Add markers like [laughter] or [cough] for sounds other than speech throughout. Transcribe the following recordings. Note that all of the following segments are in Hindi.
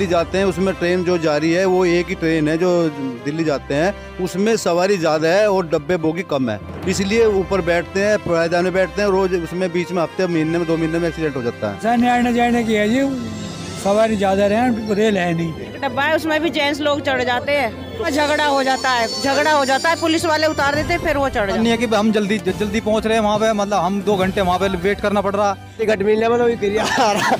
दिल्ली जाते हैं उसमें ट्रेन जो जा रही है वो एक ही ट्रेन है जो दिल्ली जाते हैं। उसमें सवारी ज़्यादा है और डब्बे बोगी कम है। इसलिए ऊपर बैठते हैं पायदान में बैठते हैं रोज उसमें बीच में हफ़्ते महीने में दो महीने में एक्सीडेंट हो जाता है। जाने आने जाने की है जी। सवारी ज़्यादा रहे रेल है नहीं। डब्बा है उसमें भी जेंट्स लोग चढ़ जाते हैं। झगड़ा हो जाता है झगड़ा हो जाता है पुलिस वाले उतार देते हैं, फिर वो चढ़ जाते हैं। नहीं है कि हम जल्दी जल्दी पहुँच रहे हैं वहाँ पे मतलब हम दो घंटे वहाँ पे वेट करना पड़ रहा। टिकट मिलने में भी क्रिया आ रहा।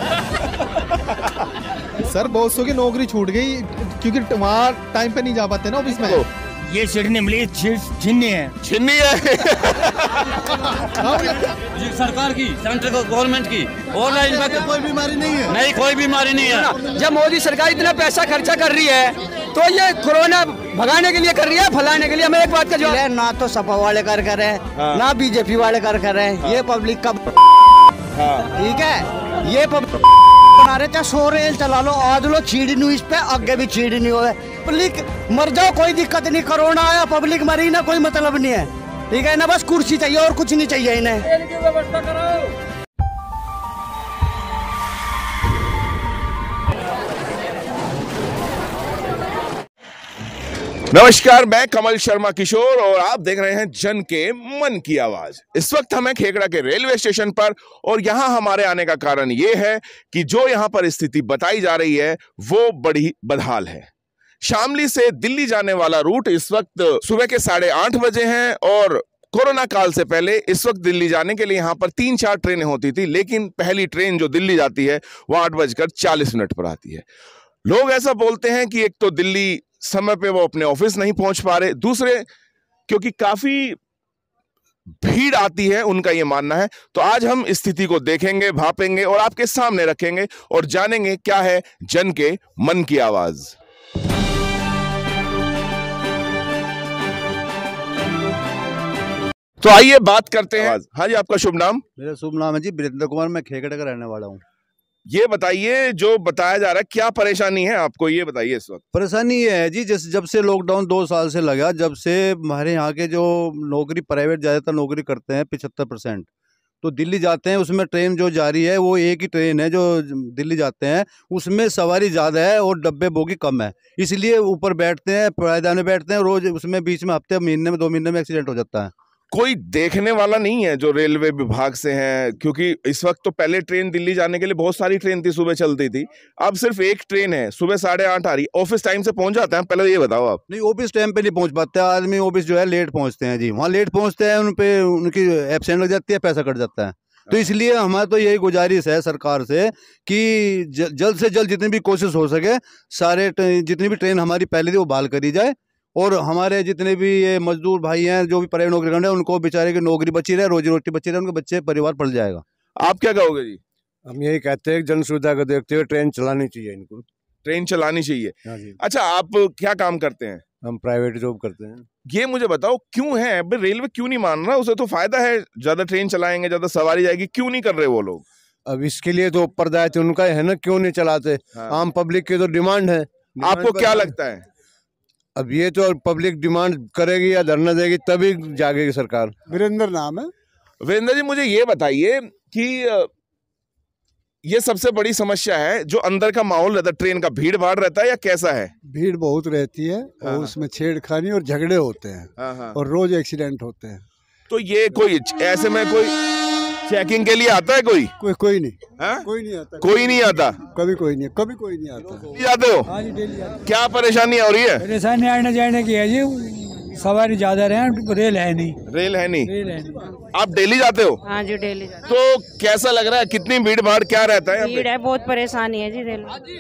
सर बहुत सौ की नौकरी छूट गई क्योंकि वहाँ टाइम पे नहीं जा पाते ना ऑफ़िस में। ये छिड़ने मिली छिन्नी है। छिन्नी है। सरकार की सेंट्रल गवर्नमेंट की। ऑनलाइन में कोई बीमारी नहीं है। नहीं कोई बीमारी नहीं है। जब मोदी सरकार इतना पैसा खर्चा कर रही है तो ये कोरोना भगाने के लिए कर रही है फैलाने के लिए? हमें एक बात का जवाब है ना तो सपा वाले कर कर रहे हैं ना बीजेपी वाले कर कर रहे हैं। ये पब्लिक का ठीक है? ये पब्लिक बना रहे थे सो रेल चला लो, आज लो छीड़ न्यूज़ पे, आगे भी छीड़ नहीं हो पब्लिक मर जाओ, कोई दिक्कत नहीं, कोरोना आया, पब्लिक मरी ना, कोई मतलब नहीं है। ठीक है ना, बस कुर्सी चाहिए, और कुछ नहीं चाहिए इन्हें। नमस्कार, मैं कमल शर्मा किशोर और आप देख रहे हैं जन के मन की आवाज़। इस वक्त हम हैं खेकड़ा के रेलवे स्टेशन पर और यहाँ हमारे आने का कारण ये है कि जो यहाँ पर स्थिति बताई जा रही है, वो बड़ी बदहाल है। शामली से दिल्ली जाने वाला रूट इस वक्त सुबह के साढ़े आठ बजे हैं और कोरोना काल से पहले इस वक्त दिल्ली जाने के लिए यहाँ पर तीन चार ट्रेनें होती थी, लेकिन पहली ट्रेन जो दिल्ली जाती है, वो आठ बजकर चालीस मिनट पर आती है। लोग ऐसा बोलते हैं कि एक तो दिल्ली समय पे वो अपने ऑफ़िस नहीं पहुँच पा रहे। दूसरे क्योंकि काफ़ी भीड़ आती है उनका ये मानना है। तो आज हम स्थिति को देखेंगे भापेंगे और आपके सामने रखेंगे और जानेंगे क्या है जन के मन की आवाज़। तो आइए बात करते हैं। हाँ जी आपका शुभ नाम? मेरा शुभ नाम है जी वीरेंद्र कुमार मैं खेकड़े का रहने वाला हूँ। ये बताइए, जो बताया जा रहा है, क्या परेशानी है आपको? ये बताइए इस वक्त। परेशानी ये है जी, जैसे, जब से लॉकडाउन दो साल से लगा, जब से हमारे यहाँ के जो नौकरी प्राइवेट ज़्यादातर नौकरी करते हैं पिछहत्तर परसेंट। तो दिल्ली जाते हैं, उसमें ट्रेन जो जा रही है, वो एक ही ट्रेन है, जो दिल्ली जाते हैं, उसमें सवारी ज़्यादा है और डब्बे बोगी कम है। इसलिए ऊपर बैठते हैं पायदान में बैठते हैं, रोज उसमें बीच में हफ़्ते, महीने में, दो महीने में एक्सीडेंट हो जाता है। कोई देखने वाला नहीं है जो रेलवे विभाग से हैं क्योंकि इस वक्त तो पहले ट्रेन दिल्ली जाने के लिए बहुत सारी ट्रेन थी सुबह चलती थी। अब सिर्फ़ एक ट्रेन है सुबह साढ़े आठ आ रही ऑफ़िस टाइम से पहुँच जाते हैं पहले ये बताओ आप। नहीं ऑफ़िस टाइम पे नहीं पहुँच पाते आदमी ऑफ़िस जो है लेट पहुँचते हैं जी। वहाँ लेट पहुँचते हैं उन पर उनकी एबसेंट लग जाती है पैसा कट जाता है। तो इसलिए हमारा तो यही गुजारिश है सरकार से कि जल्द से जल्द जितनी भी कोशिश हो सके सारे जितनी भी ट्रेन हमारी पहले थी वो बहाल करी जाए। और हमारे जितने भी ये मजदूर भाई हैं जो भी प्राइवेट नौकरी कर रहे हैं उनको बेचारे की नौकरी बची रहे रोजी रोटी बची रहे उनके बच्चे परिवार पड़ जाएगा। आप क्या कहोगे जी? हम यही कहते हैं जन सुविधा को देखते हुए ट्रेन चलानी चाहिए इनको। ट्रेन चलानी चाहिए। हाँ अच्छा आप क्या काम करते हैं? हम प्राइवेट जॉब करते हैं। ये मुझे बताओ क्यों है? अबे रेलवे क्यों नहीं मान रहा? उसे तो फ़ायदा है ज़्यादा ट्रेन चलाएँगे ज़्यादा सवारी जाएगी क्यों नहीं कर रहे वो लोग? अब इसके लिए तो ऊपर दायित्व उनका है ना क्यों नहीं चलाते? हाँ। आम पब्लिक की तो डिमांड है। डिमांड आपको क्या लगता है? अब ये तो पब्लिक डिमांड करेगी या धरना देगी तभी जागेगी सरकार। वीरेंद्र नाम है। वीरेंद्र जी मुझे ये बताइए कि ये सबसे बड़ी समस्या है जो अंदर का माहौल रहता है ट्रेन का भीड़ भाड़ रहता है या कैसा है? भीड़ बहुत रहती है हाँ। और उसमें छेड़खानी और झगड़े होते हैं हाँ हाँ। और रोज एक्सीडेंट होते हैं। तो ये कोई ऐसे में कोई चेकिंग के लिए आता है कोई? कोई कोई नहीं। हाँ? कोई नहीं आता। कोई नहीं आता? कभी कोई नहीं कभी कोई नहीं आता। जाते हो? हाँ जी डेली क्या परेशानी हो रही है? परेशानी आने जाने की है जी। सवारी ज़्यादा रहे रेल है नहीं। रेल है नहीं? रेल है नहीं। आप डेली जाते हो? हाँ जी डेली तो कैसा लग रहा है? कितनी भीड़ भाड़ क्या रहता है भीड़ है बहुत परेशानी है जी रेल हाँ जी।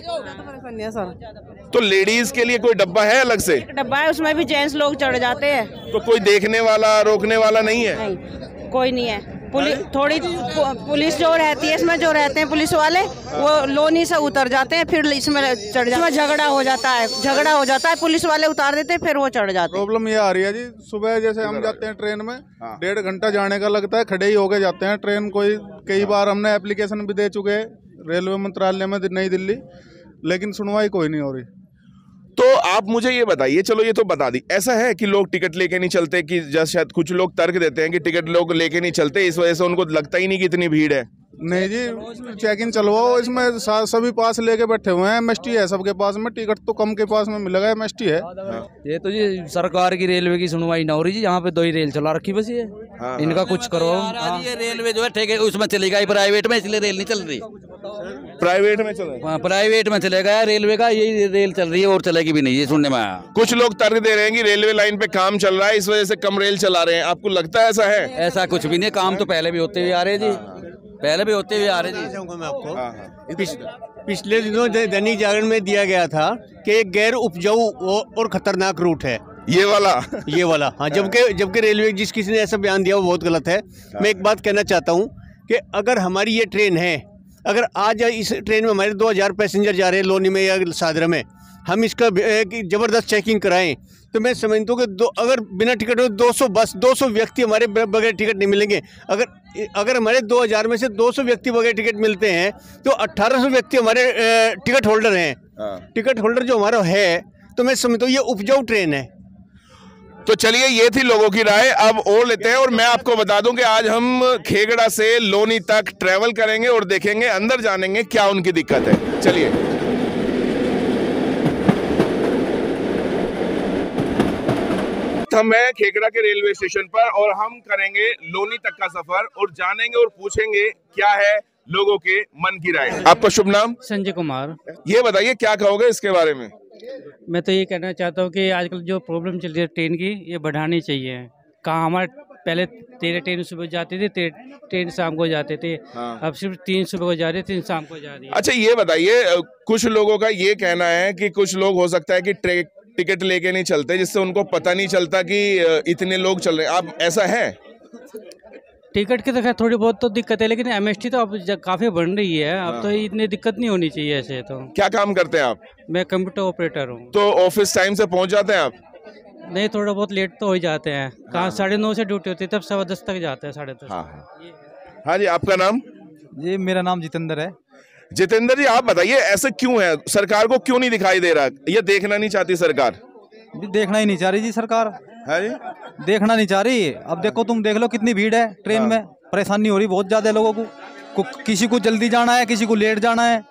परेशानी है सर। तो लेडीज़ के लिए कोई डब्बा है अलग से? डब्बा है उसमें भी जेंट्स लोग चढ़ जाते हैं। तो कोई देखने वाला रोकने वाला नहीं है? नहीं कोई नहीं है। पुलिस थोड़ी पुलिस जो रहती है इसमें जो रहते हैं पुलिस वाले वो लोनी से उतर जाते हैं फिर इसमें चढ़ जाते हैं। झगड़ा हो जाता है। झगड़ा हो जाता है पुलिस वाले उतार देते हैं फिर वो चढ़ जाते हैं। प्रॉब्लम ये आ रही है जी सुबह जैसे हम जाते हैं ट्रेन में डेढ़ घंटा जाने का लगता है खड़े ही होके जाते हैं ट्रेन कोई कई बार हमने एप्लीकेशन भी दे चुके हैं रेलवे मंत्रालय में नई दिल्ली लेकिन सुनवाई कोई नहीं हो रही। तो आप मुझे ये बताइए, चलो ये तो बता दी। ऐसा है कि लोग टिकट लेके नहीं चलते कि जैसे शायद कुछ लोग तर्क देते हैं कि टिकट लोग लेके नहीं चलते, इस वजह से उनको लगता ही नहीं कि इतनी भीड़ है? नहीं जी चेक इन चलवाओ इसमें सभी पास लेके बैठे हुए हैं एमएसटी है सबके पास में टिकट तो कम के पास में मिलेगा एमएसटी है। ये तो जी सरकार की रेलवे की सुनवाई ना हो रही जी यहाँ पे दो ही रेल चला रखी बस ये। इनका कुछ करो हाँ। ये रेलवे जो है ठेके उसमें चलेगा ही प्राइवेट में इसलिए रेल नहीं चल रही। प्राइवेट में चले। हाँ, प्राइवेट में चलेगा रेलवे का यही रेल चल रही है और चलेगी भी नहीं ये सुनने में आया। कुछ लोग तर्क दे रहे हैं कि रेलवे लाइन पे काम चल रहा है इस वजह से कम रेल चला रहे हैं। आपको लगता है ऐसा है? ऐसा कुछ भी नहीं काम तो पहले भी होते हुए आ रहे हैं जी। पहले भी होते हुए आ रहे हैं जी मैं आपको। पिछले दिनों दैनिक जागरण में दिया गया था कि एक गैर उपजाऊ और और खतरनाक रूट है। ये वाला। [laughs] ये वाला हाँ जबकि जबकि रेलवे जिस किसी ने ऐसा बयान दिया वो बहुत गलत है। मैं एक बात कहना चाहता हूँ कि अगर हमारी ये ट्रेन है अगर आज इस ट्रेन में हमारे 2000 पैसेंजर जा रहे हैं लोनी में या सादरा में हम इसका ज़बरदस्त चेकिंग कराएँ तो मैं समझता हूँ कि दो अगर बिना टिकट हो 200 बस 200 व्यक्ति हमारे बगैर टिकट नहीं मिलेंगे। अगर अगर हमारे 2000 में से 200 व्यक्ति बगैर टिकट मिलते हैं तो 1800 व्यक्ति हमारे टिकट होल्डर हैं। टिकट होल्डर जो हमारा है तो मैं समझता हूँ ये उपजाऊ ट्रेन है। तो चलिए ये थी लोगों की राय। अब और लेते हैं और मैं आपको बता दूँ कि आज हम खेगड़ा से लोनी तक ट्रेवल करेंगे और देखेंगे अंदर जानेंगे क्या उनकी दिक्कत है। चलिए। हम हैं खेगड़ा के रेलवे स्टेशन पर और हम करेंगे लोनी तक का सफ़र और जानेंगे और पूछेंगे क्या है लोगों के मन की राय। आपका शुभ नाम? संजय कुमार। ये बताइए क्या कहोगे इसके बारे में? मैं तो ये कहना चाहता हूँ कि आजकल जो प्रॉब्लम चल रही है ट्रेन की ये बढ़ानी चाहिए। कहाँ हमारे पहले तेरह ट्रेन सुबह जाती थी तेरह ट्रेन शाम को जाते थे। हाँ। अब सिर्फ़ तीन सुबह को जा रही तीन शाम को जा रही है। अच्छा ये बताइए कुछ लोगों का ये कहना है कि कुछ लोग हो सकता है कि ट्रे टिकट लेके नहीं चलते जिससे उनको पता नहीं चलता कि इतने लोग चल रहे हैं। आप ऐसा है? टिकट की तो खैर थोड़ी बहुत तो दिक्कत है लेकिन एमएसटी तो अब काफ़ी बढ़ रही है। अब तो इतनी दिक्कत नहीं होनी चाहिए ऐसे तो। क्या काम करते हैं आप? मैं कंप्यूटर ऑपरेटर हूँ। तो ऑफ़िस टाइम से पहुँच जाते हैं आप? नहीं थोड़ा बहुत लेट तो हो ही जाते हैं। कहाँ साढ़े नौ से ड्यूटी होती है तब सवा दस तक जाते हैं साढ़े दस हाँ जी आपका नाम? जी मेरा नाम जितेंद्र है। जितेंद्र जी आप बताइए ऐसे क्यों है? सरकार को क्यों नहीं दिखाई दे रहा? ये देखना नहीं चाहती सरकार। देखना ही नहीं चाह रही जी सरकार। है जी? देखना नहीं चाह रही। अब देखो तुम देख लो कितनी भीड़ है ट्रेन में। परेशानी हो रही बहुत ज़्यादा लोगों को किसी को जल्दी जाना है किसी को लेट जाना है।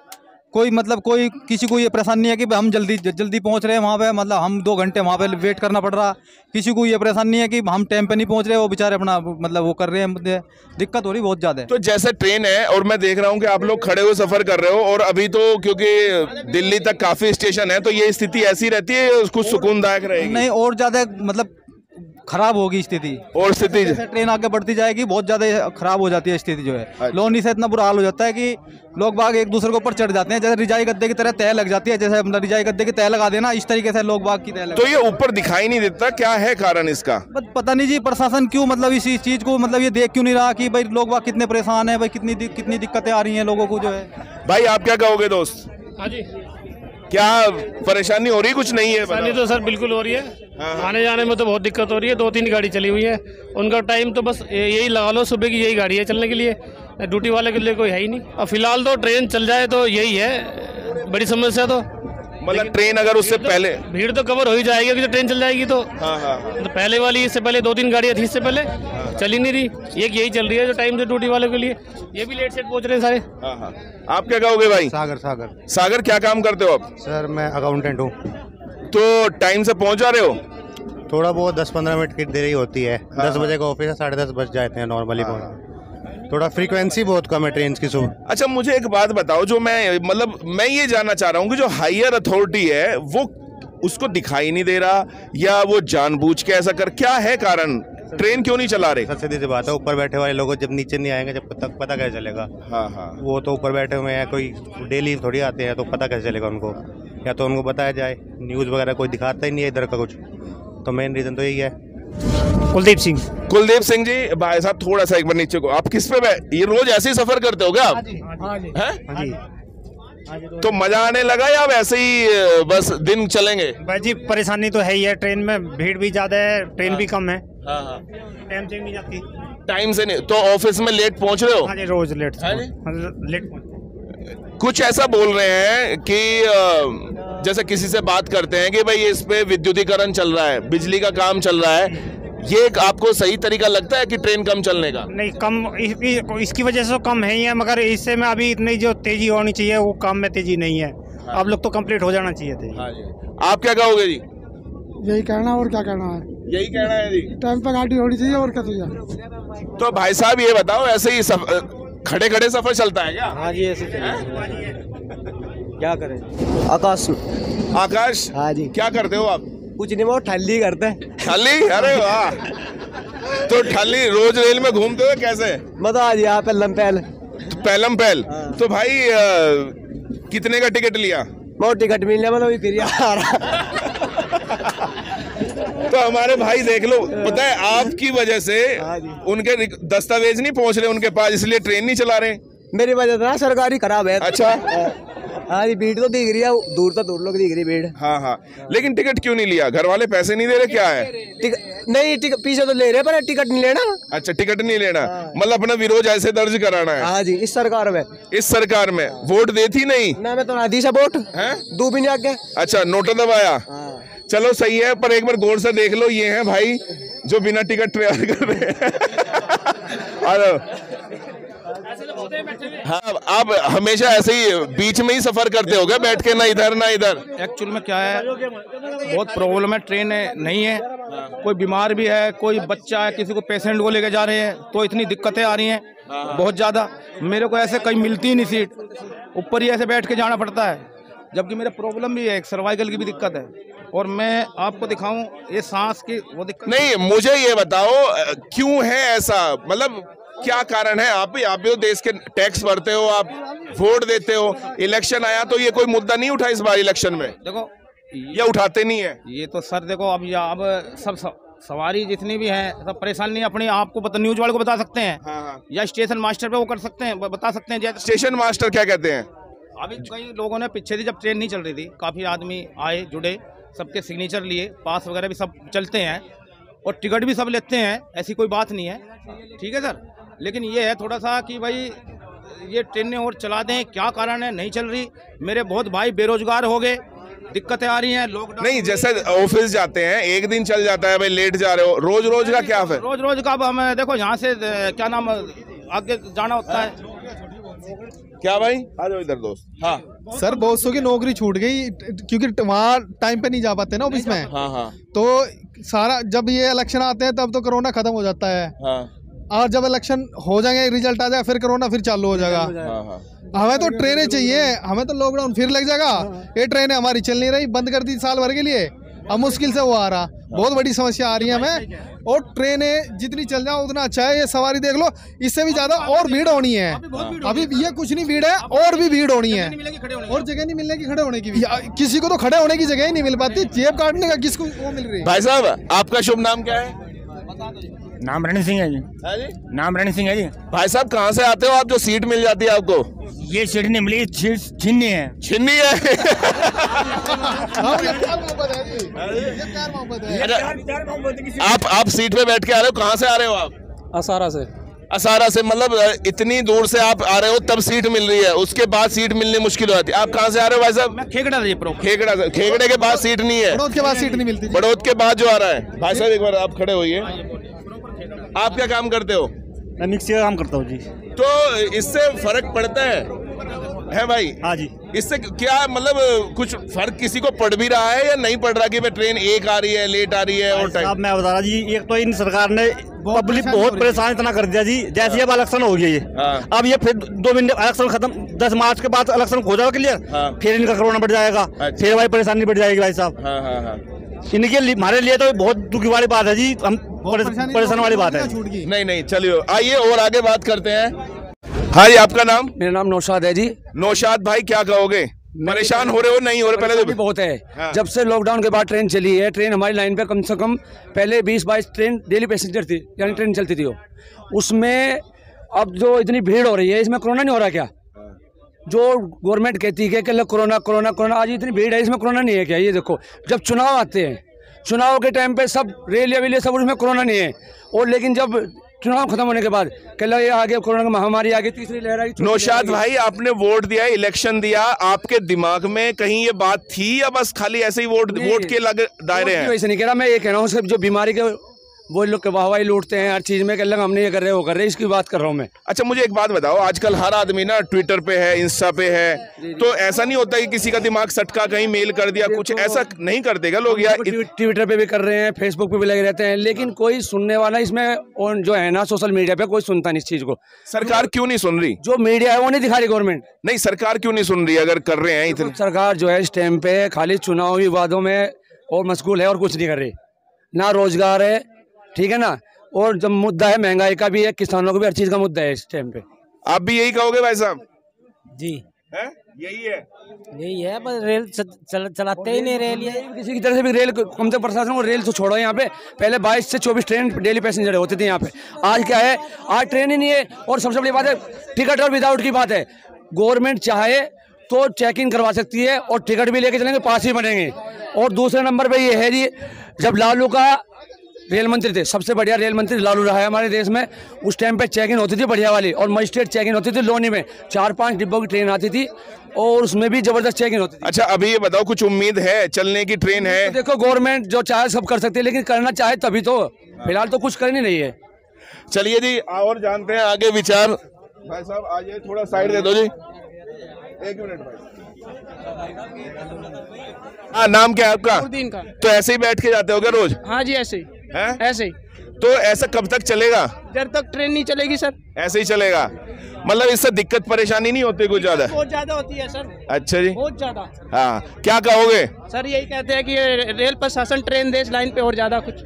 कोई मतलब कोई किसी को ये परेशानी नहीं है कि हम जल्दी जल्दी पहुँच रहे हैं वहाँ पे मतलब हम दो घंटे वहाँ पे वेट करना पड़ रहा। किसी को ये परेशानी है कि हम टाइम पे नहीं पहुँच रहे वो बेचारे अपना मतलब वो कर रहे हैं दिक्कत हो रही बहुत ज़्यादा तो जैसे ट्रेन है और मैं देख रहा हूँ कि आप लोग खड़े हुए सफ़र कर रहे हो और अभी तो क्योंकि दिल्ली तक काफ़ी स्टेशन है तो ये स्थिति ऐसी रहती है कुछ सुकूनदायक रहेगी? नहीं और ज़्यादा मतलब खराब होगी स्थिति। और स्थिति ट्रेन आगे बढ़ती जाएगी बहुत ज़्यादा खराब हो जाती है स्थिति जो है। लोनी से इतना बुरा हाल हो जाता है कि लोग बाग एक दूसरे के ऊपर चढ़ जाते हैं जैसे रिजाई गद्दे की तरह तय लग जाती है जैसे अपना रिजाई गद्दे की तय लगा देना इस तरीके से लोग बाग की तय तो ये ऊपर दिखाई नहीं देता क्या है कारण इसका? पता नहीं जी प्रशासन क्यों मतलब इस इस चीज़ को मतलब ये देख क्यों नहीं रहा कि भाई लोग बाग कितने परेशान है भाई कितनी कितनी दिक्कतें आ रही है लोगों को जो है। भाई आप क्या कहोगे दोस्त? हाँ जी। क्या परेशानी हो रही? कुछ नहीं है परेशानी तो सर बिल्कुल हो रही है। आने जाने में तो बहुत दिक्कत हो रही है। दो तीन गाड़ी चली हुई है। उनका टाइम तो बस यही लगा लो सुबह की यही गाड़ी है चलने के लिए। ड्यूटी वाले के लिए कोई है ही नहीं। और फ़िलहाल तो ट्रेन चल जाए तो यही है। बड़ी समस्या तो। मतलब ट्रेन अगर उससे तो, पहले भीड़ तो कवर हो ही जाएगी अगर ट्रेन चल जाएगी तो। हाँ हाँ हाँ। तो पहले वाली इससे पहले दो तीन गाड़ियाँ थी इससे पहले। चल ही नहीं रही। एक यही चल रही है जो टाइम से ड्यूटी वालों के लिए। ये भी लेट सेट पहुँच रहे हैं सारे। हाँ हाँ। आप क्या कहोगे भाई? सागर सागर। सागर क्या काम करते हो आप? सर मैं अकाउंटेंट हूँ। तो टाइम से पहुँच जा रहे हो? थोड़ा बहुत दस पंद्रह मिनट की देरी होती है। दस बजे का ऑफ़िस है साढ़े दस बज जाते हैं नॉर्मली पहुँच थोड़ा फ्रीक्वेंसी बहुत कम है ट्रेन की सुबह अच्छा मुझे एक बात बताओ जो मैं मतलब मैं ये जानना चाह रहा हूँ कि जो हायर अथॉरिटी है वो उसको दिखाई नहीं दे रहा या वो जानबूझ के ऐसा कर क्या है कारण? ट्रेन क्यों नहीं चला रहे? सबसे सीधी बात है ऊपर बैठे वाले लोगों जब नीचे नहीं आएँगे जब तक पता कैसे चलेगा। हाँ हाँ। वो तो ऊपर बैठे हुए हैं कोई डेली थोड़ी आते हैं तो पता कैसे चलेगा उनको? या तो उनको बताया जाए न्यूज़ वगैरह कोई दिखाता ही नहीं है इधर का कुछ। तो मेन रीज़न तो यही है। कुलदीप सिंह। कुलदीप सिंह जी भाई साहब थोड़ा सा एक बार नीचे को आप किस पे बै- ये रोज ऐसे ही सफ़र करते हो क्या आप? हैं? तो मज़ा आने लगा या वैसे ही बस दिन चलेंगे? भाई जी परेशानी तो है ही है ट्रेन में भीड़ भी ज़्यादा है ट्रेन भी कम है। हाँ हाँ। टाइम से नहीं जाती। टाइम से नहीं तो ऑफ़िस में लेट पहुँच रहे हो? हाँ जी रोज लेट हाँ जी? हाँ, लेट कुछ ऐसा बोल रहे हैं कि जैसे किसी से बात करते हैं कि भाई इस पे विद्युतीकरण चल रहा है बिजली का काम चल रहा है ये एक आपको सही तरीका लगता है कि ट्रेन कम चलने का? नहीं कम इस, इस, इसकी वजह से तो कम है ही है मगर इससे में अभी इतनी जो तेज़ी होनी चाहिए वो काम में तेज़ी नहीं है। अब लोग तो कंप्लीट हो जाना चाहिए थे हाँ आप क्या कहोगे जी? यही कहना और क्या कहना है? यही कहना है जी। टाइम पर गाड़ी होनी चाहिए और क्या चाहिए तो भाई साहब ये बताओ ऐसे ही सफ, खड़े खड़े सफ़र चलता है क्या? हाँ जी ऐसे क्या करें? आकाश। आकाश? हाँ जी। क्या करते हो आप? कुछ नहीं वो ठल्ली करते हैं। ठल्ली अरे वाह। तो ठल्ली रोज रेल में घूमते हो कैसे? मज़ा आ यहाँ पहलम पहल पहलम पहल तो भाई अ, कितने का टिकट लिया? बहुत टिकट मिलने वाला भी फिर आ रहा तो हमारे भाई देख लो पता है आपकी वजह से उनके दस्तावेज़ नहीं पहुँच रहे उनके पास इसलिए ट्रेन नहीं चला रहे। मेरी वजह से ना सरकारी खराब है। अच्छा। हाँ जी भीड़ तो दिख रही है दूर तो दूर लोग दिख रही भीड़। हाँ हाँ। लेकिन टिकट क्यों नहीं लिया? घर वाले पैसे नहीं दे रहे क्या है? टिकट नहीं टिकट पीछे तो ले रहे पर टिकट नहीं लेना। अच्छा टिकट नहीं लेना। मतलब अपना विरोध ऐसे दर्ज कराना है। हाँ जी इस सरकार में। इस सरकार में। वोट देती नहीं? ना मैं तो ना दी सा वोट है? दो भी नहीं आगे अच्छा नोटा दबाया। चलो सही है पर एक बार गौर से देख लो ये हैं भाई जो बिना टिकट ट्रेवल कर रहे हैं। और हाँ आप हमेशा ऐसे ही बीच में ही सफ़र करते हो क्या बैठ के ना इधर ना इधर। एक्चुअल में क्या है बहुत प्रॉब्लम है ट्रेन है नहीं है। कोई बीमार भी है कोई बच्चा है किसी को पेशेंट को लेके जा रहे हैं तो इतनी दिक्कतें आ रही हैं बहुत ज़्यादा। मेरे को ऐसे कहीं मिलती ही नहीं सीट ऊपर ही ऐसे बैठ के जाना पड़ता है। जबकि मेरा प्रॉब्लम भी है एक सर्वाइकल की भी दिक्कत है। और मैं आपको दिखाऊँ ये सांस की वो दिक्कत नहीं मुझे ये बताओ क्यों है ऐसा? मतलब क्या कारण है? आप भी आप भी तो देश के टैक्स भरते हो आप वोट देते हो। इलेक्शन आया तो ये कोई मुद्दा नहीं उठा इस बार इलेक्शन में? देखो ये उठाते नहीं है। ये तो सर देखो अब अब सब स- सवारी जितनी भी है सब परेशानी अपनी आपको बता न्यूज़ वाले को बता सकते हैं। हाँ। या स्टेशन मास्टर पे वो कर सकते हैं बता सकते हैं स्टेशन मास्टर क्या कहते हैं? अभी कई लोगों ने पीछे थी जब ट्रेन नहीं चल रही थी काफ़ी आदमी आए जुड़े सबके सिग्नेचर लिए पास वगैरह भी सब चलते हैं और टिकट भी सब लेते हैं ऐसी कोई बात नहीं है। ठीक है सर? लेकिन ये है थोड़ा सा कि भाई ये ट्रेनें और चला दें क्या कारण है? नहीं चल रही। मेरे बहुत भाई बेरोजगार हो गए दिक्कतें आ रही हैं लोग नहीं जैसे ऑफ़िस जाते हैं एक दिन चल जाता है भाई लेट जा रहे हो। रोज रोज का क्या फिर? रोज रोज का अब हमें देखो यहाँ से क्या नाम आगे जाना होता है। क्या भाई? आ जाओ इधर दोस्त। हाँ। सर बहुत सौ की नौकरी छूट गई क्योंकि वहाँ टाइम पे नहीं जा पाते ना ऑफ़िस में। हाँ हाँ। तो सारा जब ये इलेक्शन आते हैं तब तो कोरोना खत्म हो जाता है। हाँ। और जब इलेक्शन हो जाएँगे रिज़ल्ट आ जाएगा फिर कोरोना फिर चालू हो जाएगा। हाँ हाँ। हमें तो ट्रेनें चाहिए। हमें तो लॉकडाउन फिर लग जाएगा। ये ट्रेनें हमारी चल नहीं रही बंद कर दी साल भर के लिए। अब मुश्किल से वो आ रहा। बहुत बड़ी समस्या आ रही है हमें। और ट्रेनें जितनी चल जाओ उतना अच्छा है। ये सवारी देख लो इससे भी ज़्यादा और भीड़ होनी है। अभी ये कुछ नहीं भीड़ है और भी भीड़ होनी है। और जगह नहीं मिलने की खड़े होने की भी। किसी को तो खड़े होने की जगह ही नहीं मिल पाती। जेब काटने का किसको वो मिल रही है? भाई साहब आपका शुभ नाम क्या है? नाम रण सिंह है जी। जी। नाम रण सिंह है जी। भाई साहब कहाँ से आते हो? आप जो सीट मिल जाती है आपको। ये सीट नहीं मिली छिन्नी है। छिन्नी है? आप आप सीट पे बैठ के आ रहे हो? कहाँ से आ रहे हो आप? असारा से। असारा से मतलब इतनी दूर से आप आ रहे हो तब सीट मिल रही है। उसके बाद सीट मिलनी मुश्किल हो जाती है। आप कहाँ से आ रहे हो भाई साहब? खेगड़ा से खेगड़ा से। खेगड़े के बाद सीट नहीं है। बड़ौद के बाद सीट नहीं मिलती बड़ौद के बाद जो आ रहा है। भाई साहब एक बार आप खड़े होइए। आप क्या काम करते हो? मैं मिक्सी का काम करता हूँ जी। तो इससे फ़र्क पड़ता है? है भाई? हाँ जी। इससे क्या मतलब कुछ फ़र्क किसी को पड़ भी रहा है या नहीं पड़ रहा कि भाई ट्रेन एक आ रही है लेट आ रही है और टाइम मैं बता रहा जी एक तो इन सरकार ने पब्लिक बहुत परेशान इतना कर दिया जी जैसे अब इलेक्शन हो गया ये। अब ये फिर दो महीने इलेक्शन खत्म दस मार्च के बाद इलेक्शन हो जाएगा क्लियर फिर इनका कोरोना बढ़ जाएगा। फिर भाई परेशानी बढ़ जाएगी भाई साहब। हाँ हाँ हाँ। इनके लिए हमारे लिए तो बहुत दुखी वाली बात है जी हम परेशान वाली बात है। नहीं नहीं चलिए आइए और आगे बात करते हैं। हाँ जी आपका नाम? मेरा नाम नौशाद है जी। नौशाद भाई क्या कहोगे? परेशान हो रहे हो? नहीं हो रहे पहले भी बहुत है। हाँ। जब से लॉकडाउन के बाद ट्रेन चली है ट्रेन हमारी लाइन पे कम से कम पहले 20 बाईस ट्रेन डेली पैसेंजर थी यानी ट्रेन चलती थी वो। उसमें अब जो इतनी भीड़ हो रही है इसमें कोरोना नहीं हो रहा क्या? जो गवर्नमेंट कहती है कि कोरोना कोरोना कोरोना आज इतनी भीड़ है इसमें कोरोना नहीं है क्या? ये देखो जब चुनाव आते हैं चुनाव के टाइम पे सब रेल या विले सब उसमें कोरोना नहीं है। और लेकिन जब चुनाव खत्म होने के बाद कल ये आ गया कोरोना की महामारी आ गई तीसरी लहर आई नौशाद। भाई आपने वोट दिया इलेक्शन दिया आपके दिमाग में कहीं ये बात थी या बस खाली ऐसे ही वोट वोट के लग दायरे हैं? वजह से नहीं कह रहा मैं ये कह रहा हूँ जो बीमारी के वो लोग के वाहवाही लूटते हैं हर चीज़ में कह लगा हमने ये कर रहे वो कर रहे इसकी बात कर रहा हूँ मैं। अच्छा मुझे एक बात बताओ आजकल हर आदमी ना ट्विटर पे है इंस्टा पे है तो ऐसा नहीं होता कि किसी का दिमाग सटका कहीं मेल कर दिया कुछ ऐसा नहीं करते क्या लोग या ट्विटर पे भी कर रहे हैं फेसबुक पे भी लगे रहते हैं लेकिन कोई सुनने वाला इसमें जो है ना सोशल मीडिया पे कोई सुनता नहीं इस चीज़ को। सरकार क्यों नहीं सुन रही? जो मीडिया है वो नहीं दिखा रही गवर्नमेंट नहीं सरकार क्यों नहीं सुन रही अगर कर रहे हैं इतने? सरकार जो है इस टाइम पे खाली चुनावी वादों में और मशगूल है और कुछ नहीं कर रही। ना रोज़गार है ठीक है ना? और जब मुद्दा है महँगाई का भी है किसानों को भी हर चीज़ का मुद्दा है इस टाइम पे। आप भी यही कहोगे भाई साहब? जी। है? यही है। यही है बस रेल चल, चलाते ही नहीं रेल ये। किसी की तरह से भी रेल कम से प्रशासन को रेल से छोड़ो यहाँ पे। पहले 22 से 24 ट्रेन डेली पैसेंजर होते थे यहाँ पे। आज क्या है? आज ट्रेन ही नहीं है। और सबसे बड़ी बात है टिकट और विदाउट की बात है। गवर्नमेंट चाहे तो चेक इन करवा सकती है और टिकट भी लेके चलेंगे पास ही बनेंगे। और दूसरे नंबर पे ये है जी जब लालू का रेल मंत्री थे सबसे बढ़िया रेल मंत्री लालू रहा है हमारे देश में। उस टाइम पे चेक इन होती थी बढ़िया वाली और मजिस्ट्रेट चेक इन होती थी लोनी में। चार पाँच डिब्बों की ट्रेन आती थी और उसमें भी ज़बरदस्त चेक इन होती थी। अच्छा अभी ये बताओ कुछ उम्मीद है? चलने की ट्रेन है? तो देखो गवर्नमेंट जो चाहे सब कर सकती है लेकिन करना चाहे तभी तो। फ़िलहाल तो कुछ कर नहीं है। चलिए जी और जानते हैं आगे विचार। भाई साहब आ जाइए थोड़ा साइड दे दो जी। एक मिनट भाई। हाँ नाम क्या है आपका? का। तो ऐसे ही बैठ के जाते हो क्या रोज? हाँ जी ऐसे ही। हैं? ऐसे ही। तो ऐसा कब तक चलेगा? जब तक ट्रेन नहीं चलेगी सर ऐसे ही चलेगा। मतलब इससे दिक्कत परेशानी नहीं होती कुछ ज़्यादा? बहुत ज़्यादा होती है सर अच्छा जी। बहुत ज़्यादा। हाँ क्या कहोगे? सर यही कहते हैं कि रेल प्रशासन ट्रेन देश लाइन पे और ज़्यादा कुछ।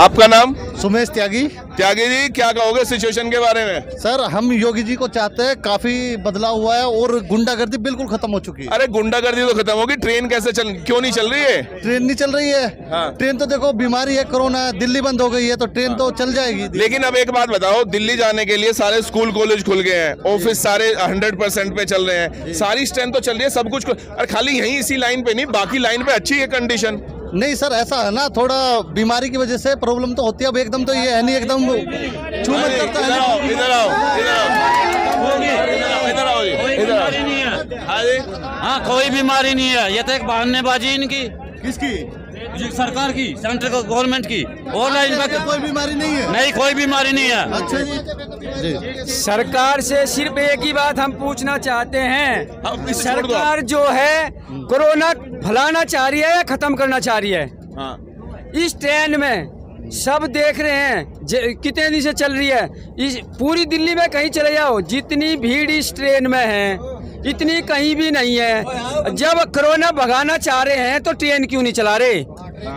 आपका नाम? सुमेश त्यागी। त्यागी जी क्या कहोगे सिचुएशन के बारे में? सर हम योगी जी को चाहते हैं काफ़ी बदलाव हुआ है और गुंडागर्दी बिल्कुल खत्म हो चुकी है। अरे गुंडागर्दी तो खत्म होगी। ट्रेन कैसे चल क्यों नहीं चल रही है? ट्रेन नहीं चल रही है। हाँ। ट्रेन तो देखो बीमारी है कोरोना है दिल्ली बंद हो गई है तो ट्रेन हाँ। तो चल जाएगी। लेकिन अब एक बात बताओ दिल्ली जाने के लिए सारे स्कूल कॉलेज खुल गए हैं ऑफ़िस सारे हंड्रेड परसेंट पे चल रहे हैं। सारी स्ट्रेंथ तो चल रही है सब कुछ और खाली यहीं इसी लाइन पे नहीं बाकी लाइन पे अच्छी है कंडीशन नहीं सर ऐसा है ना थोड़ा बीमारी की वजह से प्रॉब्लम तो होती है अब एकदम तो ये है नहीं एकदम छूमत करता इधर आओ इधर आओ इधर आओ। इधर आओ जी इधर आओ। हाँ। हाँ कोई बीमारी नहीं है। ये तो एक बहानेबाजी इनकी। किसकी? सरकार की सेंट्रल गवर्नमेंट की। और कोई बीमारी नहीं है। नहीं कोई बीमारी नहीं है। अच्छा जी। सरकार से सिर्फ़ एक ही बात हम पूछना चाहते हैं। सरकार जो है कोरोना फैलाना चाह रही है या खत्म करना चाह रही है? इस ट्रेन में सब देख रहे हैं कितने दिन से चल रही है? इस पूरी दिल्ली में कहीं चले जाओ जितनी भीड़ इस ट्रेन में है इतनी कहीं भी नहीं है। जब कोरोना भगाना चाह रहे हैं तो ट्रेन क्यों नहीं चला रहे?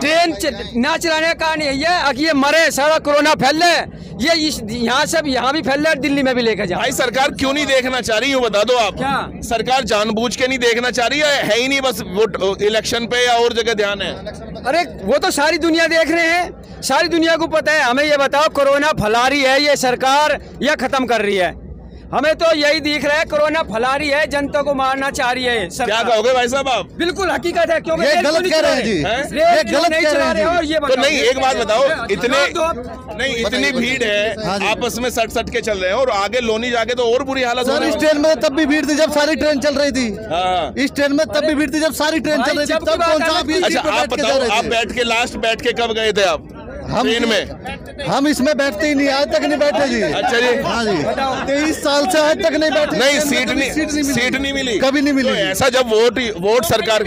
ट्रेन च- ना चलाने का कारण यही है अगर ये मरे सारा कोरोना फैल। रहा है ये इस यहाँ से यहाँ भी फैल रहा है दिल्ली में भी लेकर जाए भाई सरकार क्यों नहीं देखना चाह रही? यूँ बता दो आप। क्या? सरकार जानबूझ के नहीं देखना चाह रही है? है ही नहीं बस वो इलेक्शन पे या और जगह ध्यान है? अरे वो तो सारी दुनिया देख रहे हैं। सारी दुनिया को पता है। हमें ये बताओ कोरोना फैला रही है ये सरकार या खत्म कर रही है? हमें तो यही दिख रहा है कोरोना फैला रही है जनता को मारना चाह रही है क्या कहोगे भाई साहब आप? बिल्कुल हकीकत है क्योंकि ये गलत कह रहे हैं जी। ये गलत कह रहे हैं हो जी। ये तो नहीं एक बात बताओ इतने दो आप। नहीं इतनी भीड़ है आपस में सट सट के चल रहे हैं और आगे लोनी जाके तो और बुरी हालत सर इस ट्रेन में तब भी भीड़ थी जब सारी ट्रेन चल रही थी। हाँ। इस ट्रेन में तब भी भीड़ थी जब सारी ट्रेन चल रही थी तब कौन सा आप अच्छा बैठ के लास्ट बैठ के कब गए थे आप? हम ट्रेन में? हम इसमें बैठते ही नहीं आज तक नहीं बैठे जी। अच्छा जी। हाँ जी। तेईस साल से आज तक नहीं बैठे। नहीं सीट नहीं सीट नहीं मिली। सीट नहीं मिली। कभी नहीं मिली। तो ऐसा जब वोट वोट सरकार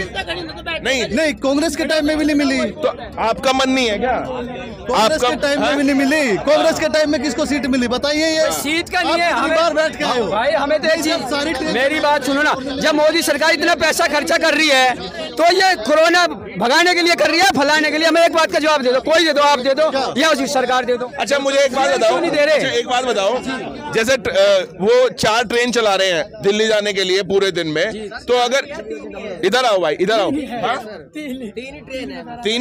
नहीं। नहीं कांग्रेस के टाइम में भी नहीं मिली। तो आपका मन नहीं है क्या? कांग्रेस के टाइम में भी नहीं मिली। कांग्रेस के टाइम में किसको सीट मिली बताइए ये। सीट का नहीं है हमें बार बैठ के आए हो। भाई हमें तो एक सारी चीज़ मेरी बात सुनो ना जब मोदी सरकार इतना पैसा खर्चा कर रही है तो ये कोरोना भगाने के लिए कर रही है फैलाने के लिए? हमें एक बात का जवाब दे दो कोई दे दो आप दे दो या उसी सरकार दे दो। अच्छा मुझे एक बात बताओ। नहीं दे रहे? अच्छा, एक बात बताओ। जैसे वो चार ट्रेन चला रहे हैं दिल्ली जाने के लिए पूरे दिन में। तो अगर इधर आओ भाई इधर आओ। हाँ? तीन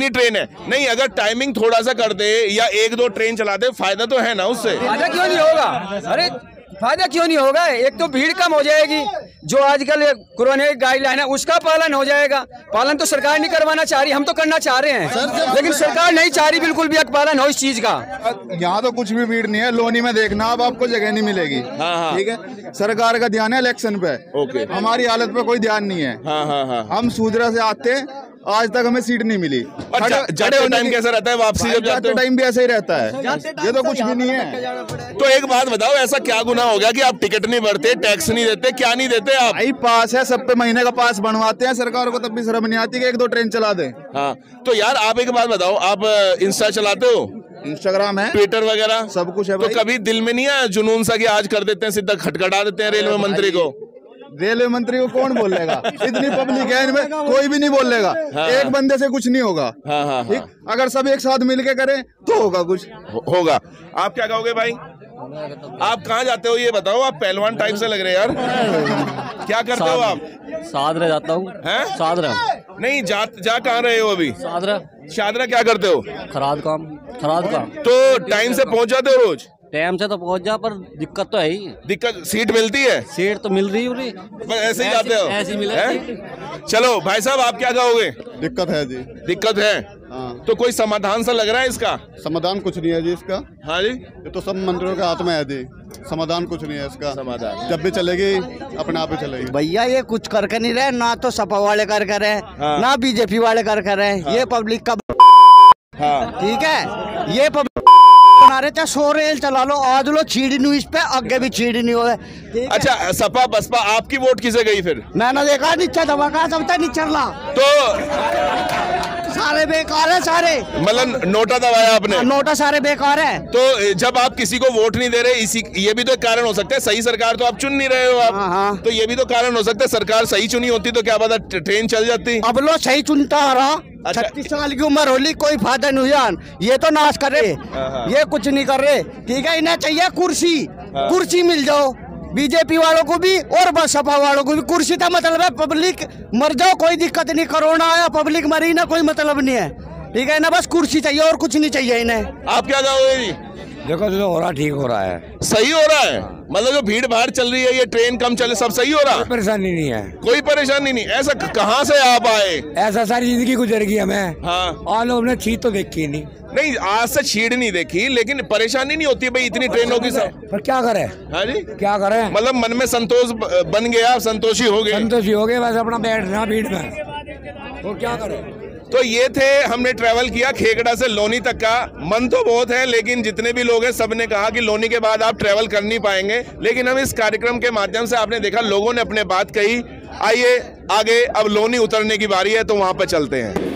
ही ट्रेन है। नहीं अगर टाइमिंग थोड़ा सा कर दे या एक दो ट्रेन चला दे फ़ायदा तो है ना उससे। फ़ायदा क्यों नहीं होगा? अरे फ़ायदा क्यों नहीं होगा? एक तो भीड़ कम हो जाएगी जो आजकल कोरोना की गाइडलाइन है उसका पालन हो जाएगा। पालन तो सरकार नहीं करवाना चाह रही हम तो करना चाह रहे हैं। लेकिन सरकार नहीं चाह रही बिल्कुल भी पालन हो इस चीज़ का। यहाँ तो कुछ भी भीड़ नहीं है लोनी में देखना अब आपको जगह नहीं मिलेगी। ठीक है? सरकार का ध्यान है इलेक्शन पे। हमारी हालत पे कोई ध्यान नहीं है। हाँ हाँ हाँ। हम सूजरा से आते हैं आज तक हमें सीट नहीं मिली। जाते टाइम कैसा रहता है वापसी जब जाते जाते टाइम भी ऐसे ही रहता है। ये तो कुछ भी नहीं है। तो एक बात बताओ ऐसा क्या गुना हो गया कि आप टिकट नहीं भरते टैक्स नहीं देते क्या नहीं देते आप? भाई पास है सब पे महीने का पास बनवाते हैं सरकार को तब भी शर्म नहीं आती कि एक दो ट्रेन चला दे। हाँ तो यार आप एक बात बताओ आप इंस्टा चलाते हो? इंस्टाग्राम है। ट्विटर वगैरह? सब कुछ है तो कभी दिल में नहीं आया जुनून सा कि आज कर देते हैं सीधा खटखटा देते हैं रेलवे मंत्री को? रेलवे मंत्री को कौन बोलेगा? इतनी पब्लिक है इनमें कोई भी नहीं बोलेगा। हाँ। एक बंदे से कुछ नहीं होगा। हाँ हाँ ठीक? अगर सब एक साथ मिलके करें तो होगा कुछ। हो- होगा। आप क्या कहोगे भाई? आप कहाँ जाते हो ये बताओ। आप पहलवान टाइप से लग रहे यार। क्या करते हो आप? सादरा जाता हूँ। सादरा। नहीं जा जा कहाँ रहे हो अभी? सादरा। शादरा क्या करते हो? खराद काम खराद काम। तो टाइम से पहुँच जाते हो रोज? टाइम से तो पहुँच जा पर दिक्कत तो है ही। दिक्कत सीट मिलती है? सीट तो मिल रही है बस ऐसे ही जाते हो? ऐसी मिले हैं? चलो भाई साहब आप क्या कहोगे? दिक्कत है जी। दिक्कत है? हाँ। तो कोई समाधान सा लग रहा है इसका? समाधान कुछ नहीं है जी इसका। हाँ जी। ये तो सब मंत्रियों के हाथ में है जी। समाधान कुछ नहीं है इसका। समाधान। जब भी चलेगी अपने आप ही चलेगी। भैया ये कुछ करके नहीं रहे ना तो सपा वाले कर कर रहे हाँ। ना बीजेपी वाले कर कर रहे। हाँ। ये पब्लिक का हाँ। ठीक है? ये पब्लिक रहे चाहे सो रेल चला लो आज लो चीड़ी नहीं इस पे आगे भी चीड़ी नहीं हो। अच्छा सपा बसपा आपकी वोट किसे गई फिर? मैंने देखा नीचे दबा का सब नीचे ला तो सारे बेकार है सारे। मतलब नोटा दबाया आपने? नोटा सारे बेकार है। तो जब आप किसी को वोट नहीं दे रहे इसी ये भी तो एक कारण हो सकता है सही सरकार तो आप चुन नहीं रहे हो आप। तो ये भी तो कारण हो सकता है सरकार सही चुनी होती तो क्या पता ट्रेन चल जाती। अब लो सही चुनता आ रहा। अच्छा। छत्तीस साल की उम्र होली कोई फ़ायदा नहीं ये तो नाश कर। रहे हाँ। ये कुछ नहीं कर। रहे ठीक है इन्हें चाहिए कुर्सी। हाँ। कुर्सी मिल जाओ। बीजेपी वालों को भी और बसपा वालों को भी। कुर्सी का मतलब है पब्लिक मर जाओ, कोई दिक्कत नहीं, कोरोना आया, पब्लिक मरी ना, कोई मतलब नहीं है। ठीक है ना, बस कुर्सी चाहिए और कुछ नहीं चाहिए इन्हें। आप क्या जाओ देखो जो हो रहा ठीक हो रहा है। सही हो रहा है? मतलब जो भीड़ भाड़ चल रही है ये ट्रेन कम चले सब सही हो रहा? है परेशानी नहीं है। कोई परेशानी नहीं। ऐसा कहाँ से आप आए? ऐसा सारी ज़िंदगी गुजर गई हमें। हाँ। और लोग ने चीज़ तो देखी नहीं। नहीं आज से छीड़ नहीं देखी लेकिन परेशानी नहीं होती भाई इतनी ट्रेनों की सब। पर क्या करे? हाँ जी। क्या करे? मतलब मन में संतोष बन गया संतोषी हो गए। संतोषी हो गए बस अपना बैठना भीड़ में। और क्या करे? तो ये थे, हमने ट्रैवल किया खेगड़ा से लोनी तक का। मन तो बहुत है, लेकिन जितने भी लोग हैं, सबने कहा कि लोनी के बाद आप ट्रैवल कर नहीं पाएँगे। लेकिन हम इस कार्यक्रम के माध्यम से आपने देखा, लोगों ने अपने बात कही। आइए, आगे, अब लोनी उतरने की बारी है तो वहाँ पर चलते हैं।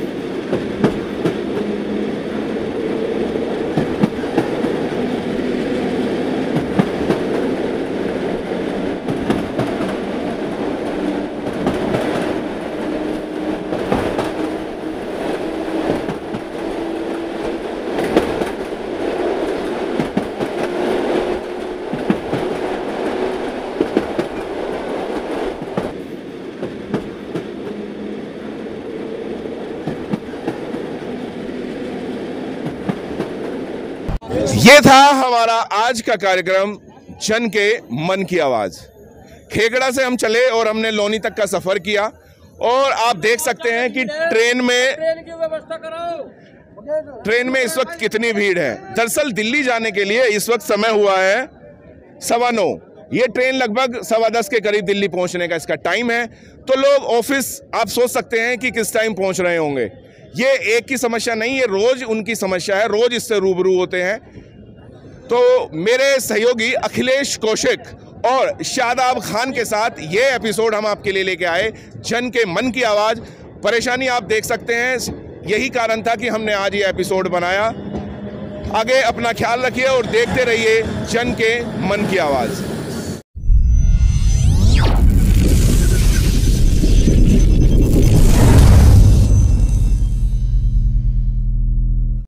ये था हमारा आज का कार्यक्रम जन के मन की आवाज़। खेगड़ा से हम चले और हमने लोनी तक का सफ़र किया और आप देख सकते हैं कि ट्रेन में ट्रेन में इस वक्त कितनी भीड़ है। दरअसल दिल्ली जाने के लिए इस वक्त समय हुआ है सवा नौ। ये ट्रेन लगभग सवा दस के करीब दिल्ली पहुँचने का इसका टाइम है। तो लोग ऑफ़िस आप सोच सकते हैं कि किस टाइम पहुँच रहे होंगे। ये एक की समस्या नहीं ये रोज उनकी समस्या है। रोज इससे रूबरू होते हैं। तो मेरे सहयोगी अखिलेश कौशिक और शादाब खान के साथ ये एपिसोड हम आपके लिए लेके आए, जन के मन की आवाज़। परेशानी आप देख सकते हैं, यही कारण था कि हमने आज ये एपिसोड बनाया। आगे अपना ख्याल रखिए और देखते रहिए जन के मन की आवाज़।